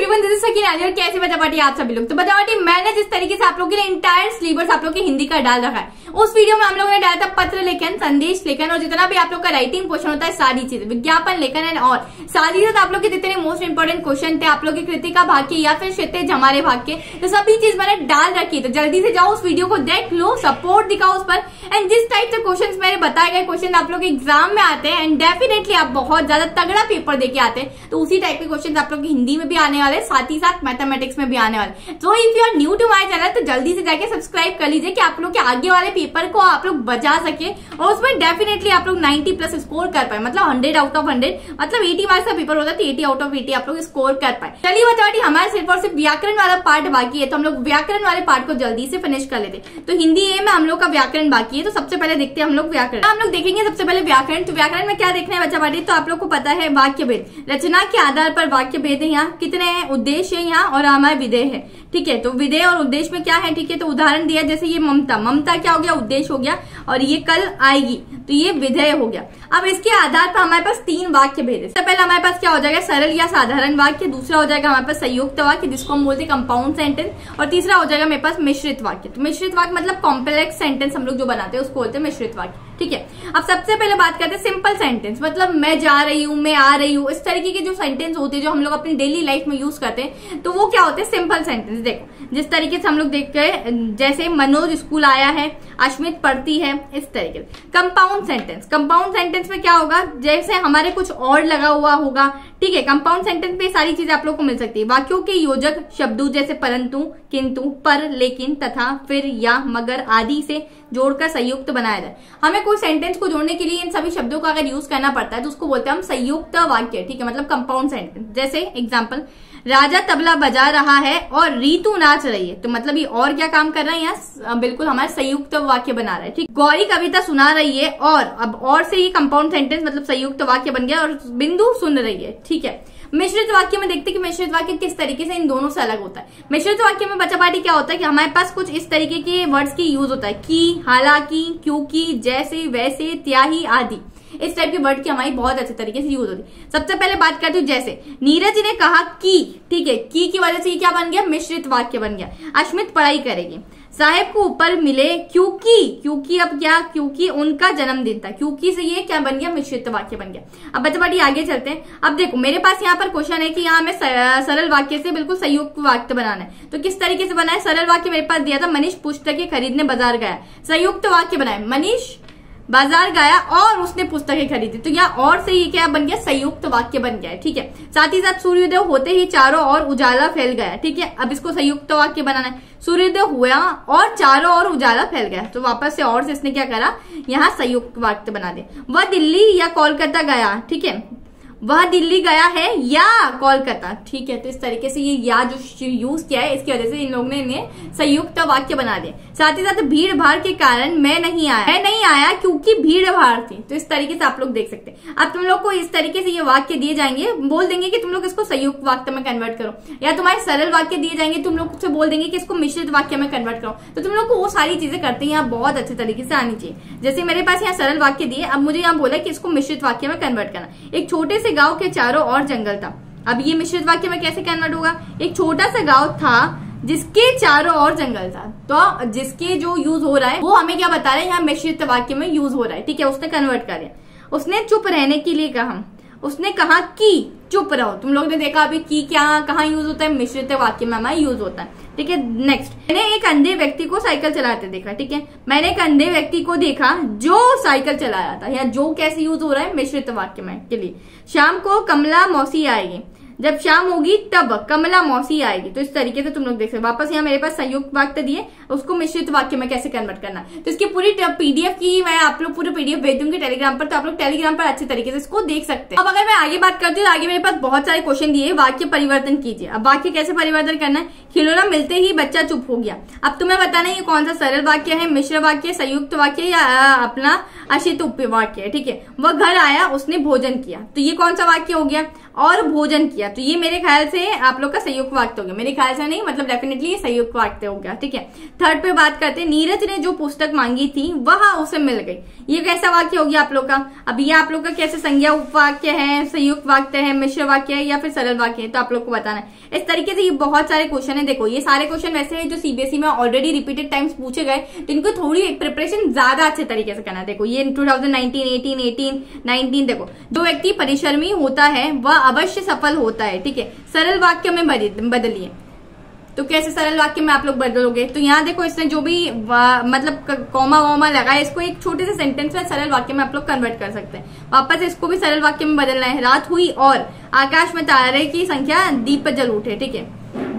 Everyone this is कैसे बचापाटी आप सभी लोग तो बचापाटी मैंने जिस तरीके से आप लोगों के लिए इंटायर स्लीवर्स आप लोग के हिंदी का डाल रखा है, उस वीडियो में हम लोगों ने डाला था पत्र लेखन, संदेश लेखन, और जितना भी आप लोग का राइटिंग क्वेश्चन होता है, सारी चीज़ें, विज्ञापन लेखन एंड और सारी चीज़ आप लोग के जितने मोस्ट इंपोर्टेंट क्वेश्चन थे, आप लोग की कृतिका भाग के या फिर क्षितिज हमारे भाग के तो सभी चीज़ मैंने डाल रखी तो जल्दी से जाओ उस वीडियो को देख लो सपोर्ट दिखाओ उस पर। एंड जिस टाइप से क्वेश्चन मेरे बताए गए क्वेश्चन आप लोग एग्ज़ाम में आते हैं एंड डेफिनेटली आप बहुत ज़्यादा तगड़ा पेपर देके आते हैं तो उसी टाइप के क्वेश्चन आप लोग हिंदी में भी आने वाले साथ ही साथ मैथमेटिक्स में भी आने वाले। तो if you are new to my channel तो जल्दी से जाके सब्सक्राइब कर लीजिए कि आप लोग के आगे वाले पेपर को आप लोग बचा सके और उसमें डेफिनेटली आप लोग 90 प्लस स्कोर कर पाए। मतलब 100 आउट ऑफ़ 100 मतलब 80 मार्क्स का पेपर होता है 80 आउट ऑफ़ 80 आप लोग स्कोर कर पाए। चलिए बताओ हमारे सिर्फ़ और सिर्फ़ व्याकरण वाला पार्ट बाकी है तो हम लोग व्याकरण वाले पार्ट को जल्दी से फिनिश कर लेते तो हिंदी ए में हम लोग का व्याकरण बाकी है तो सबसे पहले देखते हैं हम लोग व्याकरण। हम लोग देखेंगे सबसे पहले व्याकरण तो व्याकरण में क्या देखना है बच्चा तो आप लोग को पता है वाक्य भेद रचना के आधार पर वाक्य भेद यहाँ। कितने हैं? उद्देश्य यहाँ और रामाय विधेय है। ठीक है तो विधेय और उद्देश्य में क्या है? ठीक है तो उदाहरण दिया, जैसे ये ममता। ममता क्या हो गया? उद्देश्य हो गया, और ये कल आएगी तो ये विधेय हो गया। अब इसके आधार पर हमारे पास तीन वाक्य भेद सबसे पहले हमारे पास क्या हो जाएगा? सरल या साधारण वाक्य। दूसरा हो जाएगा हमारे पास संयुक्त वाक्य, जिसको हम बोलते हैं कंपाउंड सेंटेंस और तीसरा हो जाएगा मेरे पास मिश्रित वाक्य। तो मिश्रित वाक्य मतलब कॉम्प्लेक्स सेंटेंस हम लोग जो बनाते हैं, उसको बोलते हैं मिश्रित वाक्य। ठीक है? अब सबसे पहले बात करते हैं सिंपल सेंटेंस मतलब मैं जा रही हूँ, मैं आ रही हूँ। इस तरीके के जो सेंटेंस होते हैं, जो हम लोग अपनी डेली लाइफ में यूज़ करते हैं तो वो क्या होते हैं? सिंपल सेंटेंस देखो, जिस तरीके से हम लोग देखते हैं, जैसे मनोज स्कूल आया है, अश्मित पढ़ती है, इस तरीके कंपाउंड सेंटेंस कंपाउंड सेंटेंस में क्या होगा? जैसे हमारे कुछ और लगा हुआ होगा, ठीक है कंपाउंड सेंटेंस में सारी चीज़ें आप लोग को मिल सकती है। वाक्यों के योजक, शब्दों जैसे परंतु, किंतु, पर, लेकिन, तथा, फिर, या, मगर आदि से जोड़कर संयुक्त बनाया जाए। हमें कोई सेंटेंस को जोड़ने के लिए इन सभी शब्दों का अगर यूज़ करना पड़ता है तो उसको बोलते हैं हम संयुक्त वाक्य, ठीक है मतलब कंपाउंड सेंटेंस जैसे एग्ज़ाम्पल राजा तबला बजा रहा है और रीतु नाच रही है। तो मतलब ये और क्या काम कर रहा है? यहाँ बिल्कुल हमारा संयुक्त वाक्य बना रहा है। ठीक, गौरी कविता सुना रही है और अब और से ये कंपाउंड सेंटेंस मतलब संयुक्त वाक्य बन गया और बिंदु सुन रही है। ठीक है, मिश्रित वाक्य में देखते कि मिश्रित वाक्य किस तरीके से इन दोनों से अलग होता है। मिश्रित वाक्य में बचा पार्टी क्या होता है कि हमारे पास कुछ इस तरीके के वर्ड्स की यूज़ होता है। की, हालाँकि, क्योंकि, जैसे, वैसे, त्याही आदि। इस टाइप के वर्ड की हमारी बहुत अच्छे तरीके से यूज़ होती है। सबसे पहले बात करती हूँ जैसे, नीरज ने कहा की, ठीक है, की की वजह से ये क्या बन गया? मिश्रित वाक्य बन गया। अश्मित पढ़ाई करेगी। साहेब को ऊपर मिले क्योंकि क्योंकि अब क्या? क्योंकि उनका जन्मदिन था। क्योंकि से ये क्या बन गया? मिश्रित वाक्य बन गया। अब बच्चा आगे चलते हैं। अब देखो, मेरे पास यहाँ पर क्वेश्चन है कि यहाँ हमें सरल वाक्य से बिल्कुल संयुक्त वाक्य बनाना है। तो किस तरीके से बनाए सरल वाक्य मेरे पास दिया था, मनीष पुस्तकें खरीदने बाज़ार गया। संयुक्त वाक्य बनाए मनीष बाज़ार गया और उसने पुस्तकें खरीदी। तो यहाँ और से ये क्या बन गया? संयुक्त वाक्य बन गया ठीक है? साथ ही साथ सूर्योदय होते ही चारों ओर उजाला फैल गया, ठीक है? अब इसको संयुक्त वाक्य बनाना है। सूर्योदय हुआ और चारों ओर उजाला फैल गया। तो वापस से और से इसने क्या करा? यहाँ संयुक्त वाक्य बना दे वह दिल्ली या कोलकाता गया, ठीक है? वह दिल्ली गया है या कोलकाता? ठीक है तो इस तरीके से ये या जो यूज़ किया है, इसकी वजह से इन लोगों ने इन्हें संयुक्त वाक्य बना दिया। साथ ही साथ भीड़ भाड़ के कारण मैं नहीं आया। मैं नहीं आया क्योंकि भीड़ भाड़ थी। तो इस तरीके से आप लोग देख सकते हैं। अब तुम लोग को इस तरीके से ये वाक्य दिए जाएँगे। बोल देंगे कि तुम लोग इसको संयुक्त वाक्य में कन्वर्ट करो। या तुम्हारे सरल वाक्य दिए जाएँगे, तुम लोग से बोल देंगे कि इसको मिश्रित वाक्य में कन्वर्ट करो। तो तुम लोग को वो सारी चीज़ें करते हैं, यहाँ बहुत अच्छे तरीके से आनी चाहिए। जैसे मेरे पास यहाँ सरल वाक्य दिए, अब मुझे यहाँ बोला कि इसको मिश्रित वाक्य में कन्वर्ट करना। एक छोटे से गाँव के चारों ओर जंगल था। अब ये मिश्रित वाक्य में कैसे कन्वर्ट होगा एक छोटा सा गाँव था जिसके चारों ओर जंगल था। तो जिसके जो यूज़ हो रहा है, वो हमें क्या बता रहे हैं? यहाँ मिश्रित वाक्य में यूज़ हो रहा है। ठीक है, उसने कन्वर्ट कर उसने चुप रहने के लिए कहा। उसने कहा, की? चुप रहो। तुम लोग ने देखा अभी की क्या, कहा यूज़ होता है? मिश्रित वाक्य में हमारा यूज़ होता है। ठीक है नेक्स्ट मैंने एक अंधे व्यक्ति को साइकिल चलाते देखा, ठीक है? मैंने एक अंधे व्यक्ति को देखा जो साइकिल चला रहा था, या जो कैसे यूज़ हो रहा है, मिश्रित वाक्य में, के लिए। शाम को कमला मौसी आएगी। जब शाम होगी, तब कमला मौसी आएगी। तो इस तरीके से तुम लोग देख सकते वापस यहाँ मेरे पास संयुक्त वाक्य दिए, उसको मिश्रित वाक्य में कैसे कन्वर्ट करना। तो इसकी पूरी पीडीएफ की मैं आप लोग पूरी पीडीएफ भेज दूँगी टेलीग्राम पर तो आप लोग टेलीग्राम पर अच्छे तरीके से इसको देख सकते हैं। अब अगर मैं आगे बात करती हूँ तो आगे मेरे पास बहुत सारे क्वेश्चन दिए वाक्य परिवर्तन कीजिए। अब वाक्य कैसे परिवर्तन करना है? खिलौना मिलते ही बच्चा चुप हो गया। अब तुम्हें बताना ये कौन सा सरल वाक्य है, मिश्र वाक्य, संयुक्त वाक्य या अपना अशित वाक्य, ठीक है? वह घर आया, उसने भोजन किया। तो ये कौन सा वाक्य हो गया? और भोजन किया। तो ये मेरे ख्याल से आप लोग का संयुक्त वाक्य हो गया। मेरे ख्याल से नहीं मतलब डेफिनेटली संयुक्त वाक्य हो गया, ठीक है? थर्ड पे बात करते हैं। नीरज ने जो पुस्तक मांगी थी, वह उसे मिल गई। ये कैसा वाक्य हो गया आप लोग का? अब ये आप लोग का कैसे संज्ञा उपवाक्य है, संयुक्त वाक्य है, मिश्र वाक्य है या फिर सरल वाक्य है तो आप लोग को बताना है। इस तरीके से ये बहुत सारे क्वेश्चन है। देखो, ये सारे क्वेश्चन वैसे है जो सीबीएसई में ऑलरेडी रिपीटेड टाइम्स पूछे गए तो इनको थोड़ी प्रिपरेशन ज़्यादा अच्छे तरीके से करना देखो, ये टू थाउज़ेंड नाइनटीन देखो जो व्यक्ति परिश्रमी होता है, वह अवश्य सफल होता है, ठीक है? सरल वाक्य में बदलिए। तो कैसे सरल वाक्य में आप लोग बदलोगे? तो यहाँ देखो, इसने जो भी मतलब कॉमा वॉमा लगा है, इसको एक छोटे से सेंटेंस में सरल वाक्य में आप लोग कन्वर्ट कर सकते हैं। वापस इसको भी सरल वाक्य में बदलना है। रात हुई और आकाश में तारे की संख्या दीप पर जल उठे, ठीक है?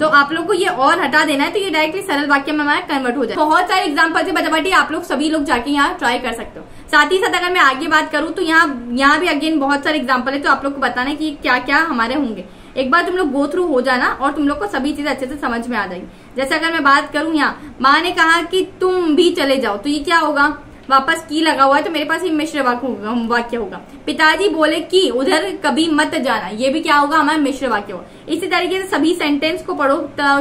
तो आप लोग को ये और हटा देना है तो ये डायरेक्टली सरल वाक्य में हमारा कन्वर्ट हो जाए। बहुत सारे एग्ज़ाम्पल से बटाबटी आप लोग सभी लोग जाके यहाँ ट्राई कर सकते हो। साथ ही साथ अगर मैं आगे बात करूँ तो यहाँ यहाँ भी अगेन बहुत सारे एग्ज़ाम्पल है तो आप लोग को बताना कि क्या क्या हमारे होंगे। एक बार तुम लोग गो थ्रू हो जाना और तुम लोग को सभी चीज़ें अच्छे से समझ में आ जाएगी। जैसे अगर मैं बात करूँ यहाँ, माँ ने कहा कि तुम भी चले जाओ तो ये क्या होगा? वापस की लगा हुआ है तो मेरे पास ही मिश्र वाक्य होगा वाक्य होगा। पिताजी बोले कि, उधर कभी मत जाना। ये भी क्या होगा, हमारा मिश्र वाक्य होगा। इसी तरीके से सभी सेंटेंस को पढ़ो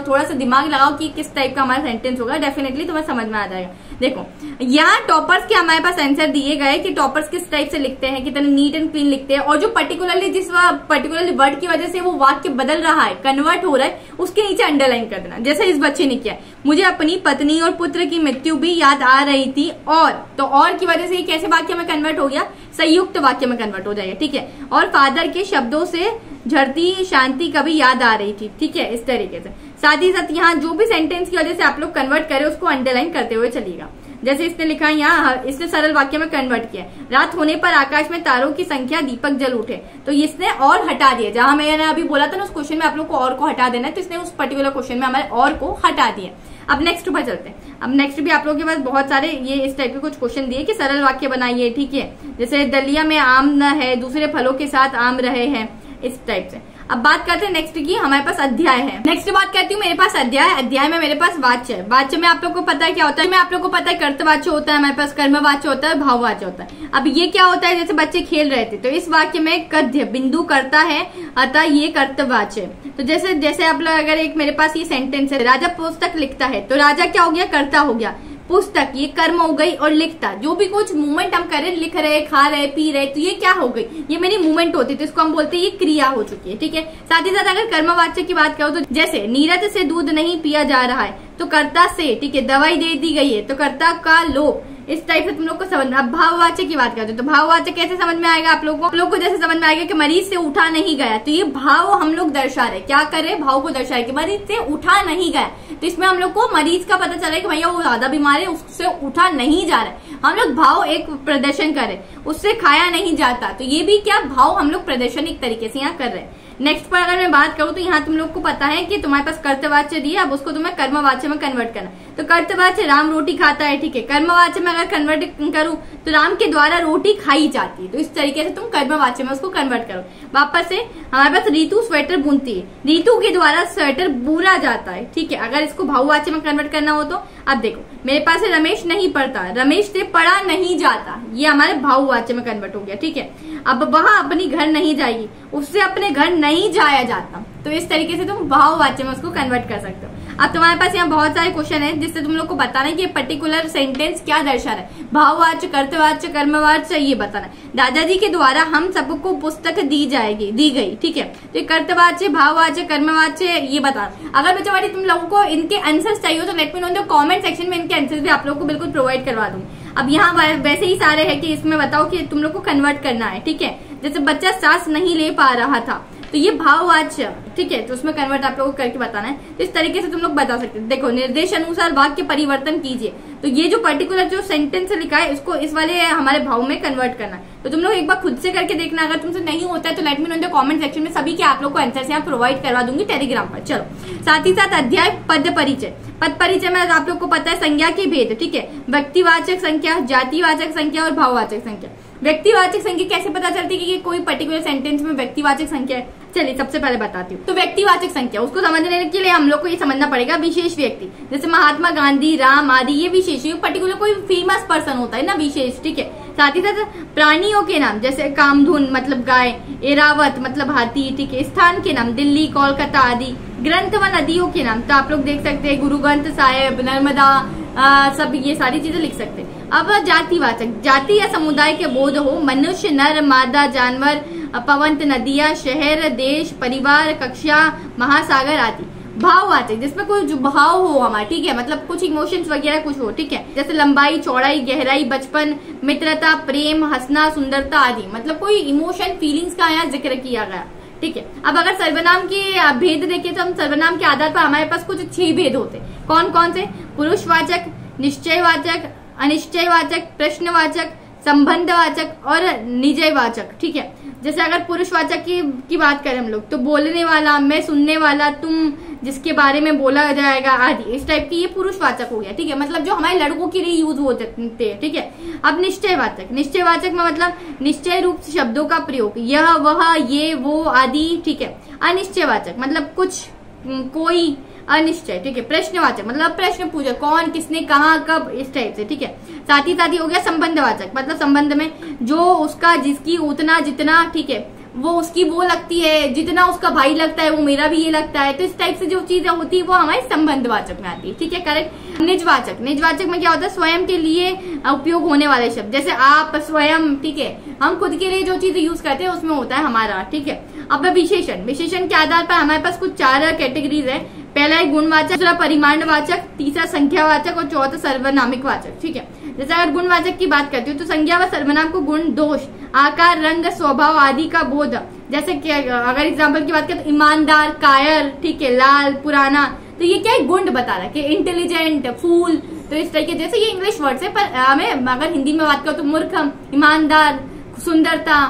थोड़ा सा दिमाग लगाओ कि किस टाइप का हमारा सेंटेंस होगा। डेफिनेटली तुम्हें समझ में आ जाएगा। देखो, यहाँ टॉपर्स के हमारे पास आंसर दिए गए कि टॉपर्स किस टाइप से लिखते हैं, कितने नीट एंड क्लीन लिखते हैं, और जो पर्टिकुलरली जिस पर्टिकुलरली वर्ड की वजह से वो वाक्य बदल रहा है कन्वर्ट हो रहा है, उसके नीचे अंडरलाइन कर देना। जैसे इस बच्चे ने किया मुझे अपनी पत्नी और पुत्र की मृत्यु भी याद आ रही थी, और तो और की वजह से ये कैसे वाक्य में कन्वर्ट हो गया? संयुक्त वाक्य में कन्वर्ट हो जाएगा, ठीक है? और फादर के शब्दों से झड़ती, शांति कभी याद आ रही थी, ठीक है? इस तरीके से। साथ ही साथ यहाँ जो भी सेंटेंस की वजह से आप लोग कन्वर्ट करें, उसको अंडरलाइन करते हुए चलिएगा। जैसे इसने लिखा है यहाँ इसने सरल वाक्य में कन्वर्ट किया रात होने पर आकाश में तारों की संख्या दीपक जल उठे। तो इसने और हटा दिया। जहाँ मैंने अभी बोला था ना, उस क्वेश्चन में आप लोग को और को हटा देना है तो इसने उस पर्टिकुलर क्वेश्चन में हमारे और को हटा दिया। अब नेक्स्ट पर चलते हैं। अब नेक्स्ट भी आप लोगों के पास बहुत सारे ये इस टाइप के कुछ क्वेश्चन दिए कि सरल वाक्य बनाइए, ठीक है? जैसे, दलिया में आम न है, दूसरे फलों के साथ आम रहे हैं। इस टाइप से। अब बात करते हैं नेक्स्ट की, हमारे पास अध्याय है। नेक्स्ट बात करती हूँ, मेरे पास अध्याय अध्याय में मेरे पास वाच्य है। वाच्य में आप लोग को पता है क्या होता है? मैं आप लोग को पता है, कर्तवाच्य होता है, हमारे पास कर्मवाच्य होता है, भाववाच्य होता है। अब ये क्या होता है? जैसे बच्चे खेल रहे थे तो इस वाक्य में कद्य बिंदु करता है, अतः ये कर्तवाच्य तो जैसे जैसे आप लोग, अगर एक मेरे पास ये सेंटेंस है, राजा पुस्तक लिखता है तो राजा क्या हो गया? कर्ता हो गया। पुस्तक, ये कर्म हो गई और लिखता। जो भी कुछ मूवमेंट हम करें लिख रहे खा रहे पी रहे तो ये क्या हो गई? ये मेरी मूवमेंट होती थी, इसको हम बोलते हैं, ये क्रिया हो चुकी है, ठीक है? साथ ही साथ अगर कर्मवाच्य की बात करो तो जैसे नीरज से दूध नहीं पिया जा रहा है तो कर्ता से, ठीक है, दवाई दे दी गई है तो कर्ता का लोभ। इस टाइप से तुम लोग को समझ अब भाववाचक की बात करते हो। तो भाववाचक कैसे समझ में आएगा आप लोग को? आप लोग को जैसे समझ में आएगा कि मरीज़ से उठा नहीं गया। तो ये भाव हम लोग दर्शा रहे क्या कर रहे भाव को दर्शा रहे कि मरीज़ से उठा नहीं गया। तो इसमें हम लोग को मरीज़ का पता चला कि भैया वो ज़्यादा बीमार है, उससे उठा नहीं जा रहा है। हम लोग भाव एक प्रदर्शन करे उससे खाया नहीं जाता। तो ये भी क्या भाव हम लोग प्रदर्शन एक तरीके से यहाँ कर रहे हैं। नेक्स्ट पर अगर मैं बात करूँ तो यहाँ तुम लोग को पता है कि तुम्हारे पास कर्तवाच्य दिए अब उसको तुम्हें कर्मवाच्य में कन्वर्ट करना तो कर्तवाच्य राम रोटी खाता है, ठीक है? कर्मवाच्य में अगर कन्वर्ट करूँ तो राम के द्वारा रोटी खाई जाती है। तो इस तरीके से तुम कर्मवाच्य में उसको कन्वर्ट करो। वापस से, हमारे पास रीतु स्वेटर बुनती है। रीतु के द्वारा स्वेटर बुना जाता है, ठीक है? अगर इसको भाववाच्य में कन्वर्ट करना हो तो अब देखो, मेरे पास रमेश नहीं पढ़ता रमेश से पढ़ा नहीं जाता। ये हमारे भाववाच्य में कन्वर्ट हो गया, ठीक है? अब वह अपनी घर नहीं जाएगी। उससे अपने घर नहीं जाया जाता। तो इस तरीके से तुम भाववाच्य में उसको कन्वर्ट कर सकते हो। अब तुम्हारे पास यहाँ बहुत सारे क्वेश्चन है, जिससे तुम लोग को बताना है कि पर्टिकुलर सेंटेंस क्या दर्शा रहा है। भाववाच्य कर्तवाच्य कर्मवाच्य ये बताना है। दादाजी के द्वारा हम सबको पुस्तक दी जाएगी, दी गई, ठीक है? तो ये कर्तवाच्य भाववाच्य कर्मवाच्य ये बताना अगर बच्चा वाली तुम लोगों को इनके आंसर चाहिए तो let me know comment section में इनके आंसर भी आप लोग को बिल्कुल प्रोवाइड करवा दूँगी। अब यहाँ वैसे ही सारे है कि इसमें बताओ कि तुम लोग को कन्वर्ट करना है, ठीक है? जैसे बच्चा सांस नहीं ले पा रहा था। तो ये भाववाच्य, ठीक है? तो उसमें कन्वर्ट आप लोगों को करके बताना है। तो इस तरीके से तुम लोग बता सकते हैं। देखो निर्देश अनुसार वाक्य परिवर्तन कीजिए। तो ये जो पर्टिकुलर जो सेंटेंस लिखा है उसको इस वाले हमारे भाव में कन्वर्ट करना है। तो तुम लोग एक बार खुद से करके देखना। अगर तुमसे नहीं होता है तो लेट मी नो सेक्शन में। सभी के आप लोग को आंसर यहाँ प्रोवाइड करवा दूँगी टेलीग्राम पर। चलो। साथ ही साथ अध्याय पद परिचय। पद परिचय में आप लोग को पता है संज्ञा के भेद, ठीक है? व्यक्तिवाचक संख्या, जातिवाचक संख्या और भाववाचक संख्या। व्यक्तिवाचक संख्या कैसे पता चलती है कि कोई पर्टिकुलर सेंटेंस में व्यक्तिवाचक संख्या है? चलिए, सबसे पहले बताती हूँ। तो व्यक्तिवाचक संख्या, उसको समझने के लिए हम लोग को ये समझना पड़ेगा, विशेष व्यक्ति। जैसे महात्मा गांधी, राम आदि, ये विशेष पर्टिकुलर कोई फ़ेमस पर्सन होता है ना, विशेष, ठीक है? साथ ही साथ प्राणियों के नाम, जैसे कामधुन मतलब गाय, एरावत मतलब हाथी, ठीक है? स्थान के नाम, दिल्ली, कोलकाता आदि ग्रंथ व नदियों के नाम तो आप लोग देख सकते हैं गुरु ग्रंथ साहेब, नर्मदा सब ये सारी चीज़ें लिख सकते हैं। अब जातिवाचक जाति या समुदाय के बोध हो, मनुष्य, नर, मादा, जानवर पवंत नदिया, शहर, देश, परिवार, कक्षा, महासागर आदि। भाववाचक जिसमें कोई जो भाव हो हमारा, ठीक है? मतलब कुछ इमोशंस वगैरह कुछ हो, ठीक है? जैसे लंबाई, चौड़ाई, गहराई, बचपन, मित्रता, प्रेम, हंसना, सुंदरता आदि। मतलब कोई इमोशन फीलिंग्स का यहाँ ज़िक्र किया गया, ठीक है? अब अगर सर्वनाम के भेद देखें तो हम सर्वनाम के आधार पर हमारे पास कुछ छह भेद होते। कौन कौन से? पुरुषवाचक, निश्चयवाचक अनिश्चयवाचक, प्रश्नवाचक, संबंधवाचक और निजयवाचक, ठीक है? जैसे अगर पुरुषवाचक की की बात करें हम लोग तो बोलने वाला, मैं सुनने वाला, तुम जिसके बारे में बोला जाएगा, आदि, इस टाइप की ये पुरुषवाचक हो गया, ठीक है? मतलब जो हमारे लड़कों के लिए यूज़ होते हैं ठीक है? अब निश्चयवाचक निश्चयवाचक में मतलब निश्चय रूप से शब्दों का प्रयोग, यह, वह, ये, वो, आदि, ठीक है? अनिश्चयवाचक मतलब कुछ, कोई अनिश्चय, ठीक है? प्रश्नवाचक मतलब प्रश्न पूछे कौन, किसने, कहा, कब, इस टाइप से, ठीक है? साथ ही साथ ही हो गया संबंधवाचक मतलब संबंध में जो उसका, जिसकी उतना, जितना, ठीक है, वो उसकी वो लगती है, जितना उसका भाई लगता है, वो मेरा भी ये लगता है तो इस टाइप से जो चीज़ें होती है, वो हमारे संबंधवाचक में आती है, ठीक है? करेक्ट निजवाचक निजवाचक में क्या होता है? स्वयं के लिए उपयोग होने वाले शब्द, जैसे आप स्वयं, ठीक है, हम खुद के लिए जो चीज़ यूज़ करते हैं, उसमें होता है हमारा, ठीक है? अब विशेषण विशेषण के आधार पर हमारे पास कुछ चार कैटेगरीज है पहला है गुणवाचक, दूसरा परिमाणवाचक, तीसरा संख्यावाचक और चौथा सर्वनामिक वाचक, ठीक है? जैसे अगर गुणवाचक की बात करती हूँ तो संज्ञा व सर्वनाम को गुण, दोष, आकार, रंग, स्वभाव आदि का बोध। जैसे कि अगर एग्ज़ाम्पल की बात करें तो ईमानदार कायर ठीक है, लाल, पुराना। तो ये क्या है? गुण बता रहा है कि इंटेलिजेंट फूल तो इस तरीके, जैसे ये इंग्लिश वर्ड है, पर हमें अगर हिंदी में बात करो तो मूर्खम, ईमानदार, सुंदरता,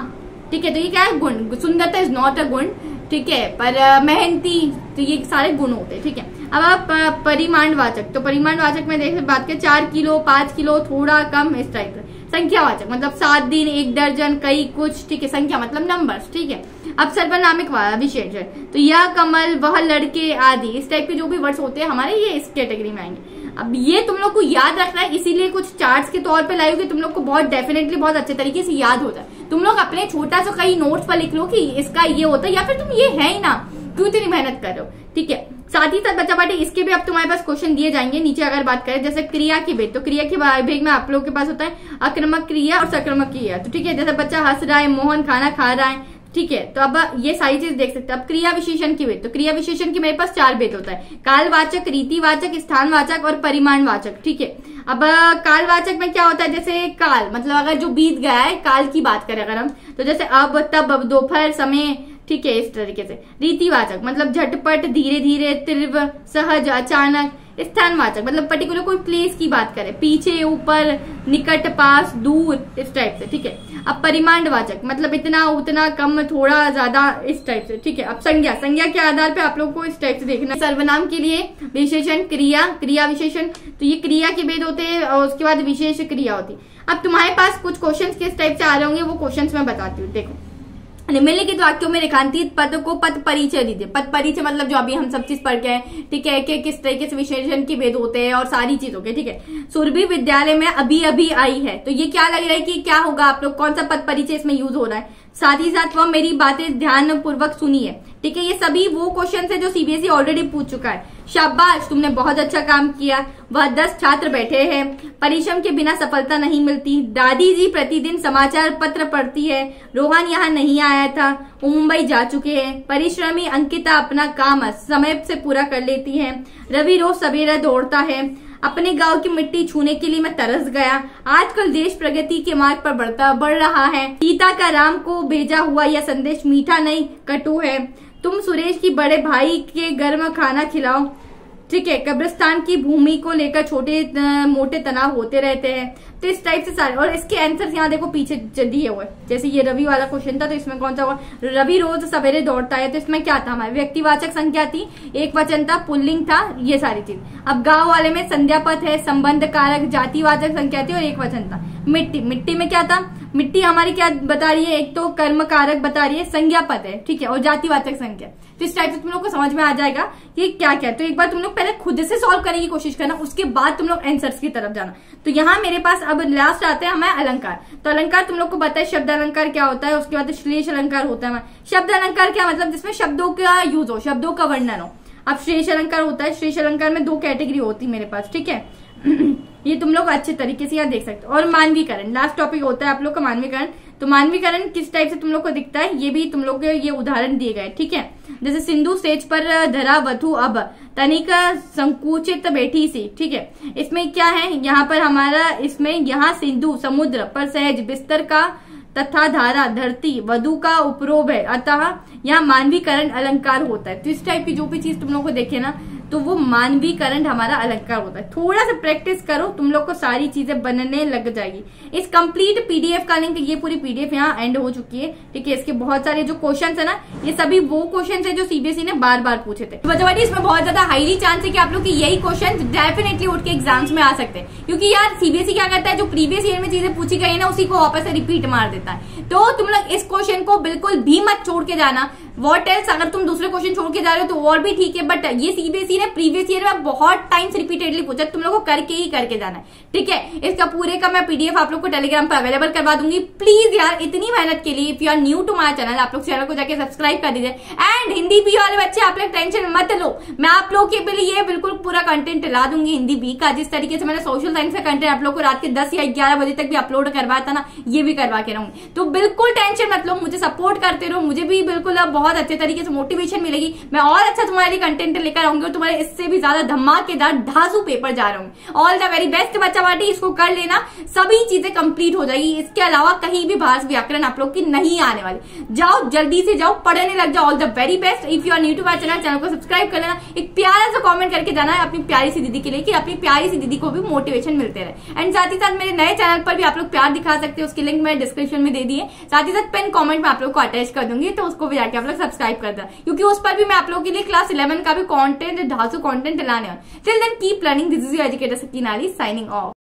ठीक है? तो ये क्या है? गुण। सुंदरता इज़ नॉट अ गुण। ठीक है, पर मेहनती तो ये सारे गुण होते हैं, ठीक है। अब आप परिमाण वाचक तो परिमाण वाचक में देख बात करें, चार किलो, पाँच किलो, थोड़ा कम, इस टाइप का। संख्या वाचक मतलब सात दिन, एक दर्जन, कई कुछ, ठीक है, संख्या मतलब नंबर्स ठीक है। अब सर्वनामिक विशेषण तो यह कमल, वह, लड़के, आदि, इस टाइप के जो भी वर्ड्स होते हैं, हमारे ये इस कैटेगरी में आएँगे। अब ये तुम लोग को याद रखना है, इसीलिए कुछ चार्ट्स के तौर पे लाए तुम लोग को बहुत डेफिनेटली बहुत अच्छे तरीके से याद होता है। तुम लोग अपने छोटा सा कहीं नोट्स पर लिख लो कि इसका ये होता है, या फिर तुम ये है ही ना, क्यों इतनी मेहनत कर रहे हो? ठीक है। साथ ही साथ बच्चा बाटी इसके भी अब तुम्हारे पास क्वेश्चन दिए जाएँगे, नीचे अगर बात करें, जैसे क्रिया की भेद तो क्रिया के भेद में आप लोग के पास होता है, अक्रमक क्रिया और सक्रमक क्रिया। तो ठीक है, जैसे बच्चा हंस रहा है, मोहन खाना खा रहा है ठीक है तो अब ये सारी चीज़ देख सकते हैं। अब क्रिया विशेषण की भेद तो क्रिया विशेषण की मेरे पास चार भेद होता है। कालवाचक, रीतिवाचक, स्थानवाचक और परिमाणवाचक, ठीक है? अब, कालवाचक में क्या होता है? जैसे काल मतलब अगर जो बीत गया है, काल की बात करें अगर हम तो जैसे अब, तब, अब, दोपहर, समय, ठीक है, इस तरीके से। रीतिवाचक मतलब झटपट धीरे धीरे तीव्र, सहज, अचानक, स्थानवाचक मतलब पर्टिकुलर कोई प्लेस की बात करें। पीछे, ऊपर, निकट, पास, दूर, इस टाइप से, ठीक है? अब परिमांडवाचक मतलब इतना, उतना, कम, थोड़ा, ज़्यादा, इस टाइप से, ठीक है? अब संज्ञा संज्ञा के आधार पे आप लोग को इस टाइप से देखना सर्वनाम के लिए विशेषण, क्रिया क्रिया विशेषण तो ये क्रिया के भेद होते हैं, और उसके बाद विशेष क्रिया होती है। अब तुम्हारे पास कुछ क्वेश्चन किस टाइप से आ रहे होंगे, वो क्वेश्चन मैं बताती हूँ, देखो। निम्नलिखित वाक्यों में रेखांतित पद को पद परिचय दीजिए। पद परिचय मतलब जो अभी हम सब चीज़ पढ़ के ठीक है, कि किस तरीके से विशेषण के भेद होते हैं और सारी चीज़ों के, ठीक है। सुरभि विद्यालय में अभी अभी आई है तो ये क्या लग रहा है कि क्या होगा आप लोग? कौन सा पद परिचय इसमें यूज़ हो रहा है? साथ ही साथ वह मेरी बातें ध्यान पूर्वक सुनी है ठीक है, ये सभी वो क्वेश्चन है जो सीबीएसई ऑलरेडी e पूछ चुका है। शाबाश, तुमने बहुत अच्छा काम किया। वह दस छात्र बैठे हैं। परिश्रम के बिना सफलता नहीं मिलती। दादी जी प्रतिदिन समाचार पत्र पढ़ती है। रोहन यहाँ नहीं आया था। वो मुंबई जा चुके हैं। परिश्रमी अंकिता अपना काम समय से पूरा कर लेती है। रवि रोज सवेरा दौड़ता है। अपने गाँव की मिट्टी छूने के लिए मैं तरस गया। आजकल देश प्रगति के मार्ग पर बढ़ता, बढ़ रहा है। सीता का राम को भेजा हुआ यह संदेश मीठा नहीं, कटु है। तुम सुरेश की बड़े भाई के घर में खाना खिलाओ। ठीक है, कब्रिस्तान की भूमि को लेकर छोटे मोटे तनाव होते रहते हैं। तो इस टाइप से सारे और इसके आंसर यहाँ देखो पीछे दिए हुए। जैसे ये रवि वाला क्वेश्चन था तो इसमें कौन सा हुआ? रवि रोज सवेरे दौड़ता है तो इसमें क्या था हमारे? व्यक्तिवाचक संख्या थी, एक वचन था, पुल्लिंग था, ये सारी चीज़। अब गाँव वाले में संध्या पथ है संबंध कारक जातिवाचक संख्या थी और एक वचन था। मिट्टी। मिट्टी में क्या था? मिट्टी हमारी क्या बता रही है? एक तो कर्म कारक बता रही है संज्ञा पद है, ठीक है, और जातिवाचक संख्या। तो इस टाइप से तुम लोग को समझ में आ जाएगा कि क्या क्या। तो एक बार तुम लोग पहले खुद से सॉल्व करने की कोशिश करना, उसके बाद तुम लोग आंसर्स की तरफ़ जाना। तो यहाँ मेरे पास अब लास्ट आते हैं हमारे अलंकार। तो अलंकार तुम लोग को पता है, शब्द अलंकार क्या होता है, उसके बाद श्लेष अलंकार होता है। शब्द अलंकार क्या मतलब? जिसमें शब्दों का यूज़ हो, शब्दों का वर्णन हो। अब श्रेष अलंकार होता है श्रेष अलंकार में दो कैटेगरी होती है मेरे पास, ठीक है? ये तुम लोग अच्छे तरीके से यहाँ देख सकते हो। और मानवीकरण लास्ट टॉपिक होता है आप लोग का मानवीकरण। तो मानवीकरण किस टाइप से तुम लोग को दिखता है, ये भी तुम लोग के ये उदाहरण दिए गए, ठीक है? जैसे सिंधु सेज पर धरा वधु अब, तनिक संकुचित बैठी सी, ठीक है? इसमें क्या है? यहाँ पर हमारा, इसमें यहाँ सिंधु, समुद्र पर सहज, बिस्तर का तथा धारा, धरती, वधु का उपरोभ है, अतः यहाँ मानवीकरण अलंकार होता है। तो इस टाइप की जो भी चीज़ तुम लोग को देखे ना तो वो मानवीय करंट हमारा अलग का होता है। थोड़ा सा प्रैक्टिस करो, तुम लोग को सारी चीज़ें बनने लग जाएगी। इस कंप्लीट पीडीएफ का लिंक ये पूरी पीडीएफ यहाँ एंड हो चुकी है। ठीक है, इसके बहुत सारे जो क्वेश्चन है ना, ये सभी वो क्वेश्चन है जो सीबीएसई e ने बार बार पूछे थे। बच्चों, इसमें बहुत ज़्यादा हाईली चांस है कि आप लोग की यही क्वेश्चन डेफिनेटली उठ के एग्ज़ाम्स में आ सकते हैं। क्योंकि यार सीबीएसई e क्या करता है, जो प्रीवियस ईयर में चीज़ें पूछी गई ना, उसी को वापस से रिपीट मार देता है। तो तुम लोग इस क्वेश्चन को बिल्कुल भी मत छोड़ के जाना। वॉट एल्स अगर तुम दूसरे क्वेश्चन छोड़ के जा रहे हो तो और भी ठीक है बट ये सीबीएसई ने प्रीवियस ईयर में बहुत टाइम्स रिपीटेडली पूछा तुम लोग को करके ही करके जाना है। ठीक है? इसका पूरे का मैं पीडीएफ आप लोग को टेलीग्राम पर अवेलेबल करवा दूँगी। प्लीज़ यार, इतनी मेहनत के लिए if you are new to my channel आप लोग चैनल को जाके सब्सक्राइब कर दीजिए। एंड हिंदी बी वाले बच्चे, आप लोग टेंशन मत लो। मैं आप लोग के लिए बिल्कुल पूरा कंटेंट ला दूँगी हिंदी बी का, जिस तरीके से मैंने सोशल साइंस का कंटेंट आप लोग को रात के दस या ग्यारह बजे तक भी अपलोड करवाया था ना, ये भी करवा के रहूँगी। तो बिल्कुल टेंशन मत लो, मुझे सपोर्ट करते रहो, मुझे भी बिल्कुल बहुत अच्छे तरीके से मोटिवेशन मिलेगी। मैं और अच्छा तुम्हारे लिए कंटेंट लेकर आऊँगी और तुम्हारे इससे भी ज़्यादा धमाकेदार ढासू पेपर जा रहा हूँ ऑल द वेरी बेस्ट बच्चा बाटी इसको कर लेना। सभी चीज़ें कंप्लीट हो जाएगी। इसके अलावा कहीं भी भाष व्याकरण आप लोग की नहीं आने वाली। जाओ, जल्दी से जाओ, पढ़ने लग जाओ। All the very best if you are new to my channel channel को सब्सक्राइब कर लेना। एक प्यारा सा कॉमेंट करके जाना है अपनी प्यारी सी दीदी के लिए कि अपनी प्यारी सी दीदी को भी मोटिवेशन मिलते रहे। एंड साथ ही साथ मेरे नए चैनल पर भी आप लोग प्यार दिखा सकते हो। उसकी लिंक मैं डिस्क्रिप्शन में दे दिए साथ ही साथ पेन कॉमेंट में आप लोग को अटैच कर दूँगी। तो उसको भी जाके आप लोग सब्सक्राइब कर देना क्योंकि उस पर भी मैं आप लोगों के लिए क्लास इलेवन का भी कॉन्टेंट ढासू कॉन्टेंट लाने till then keep learning this is your educator Sakeen signing off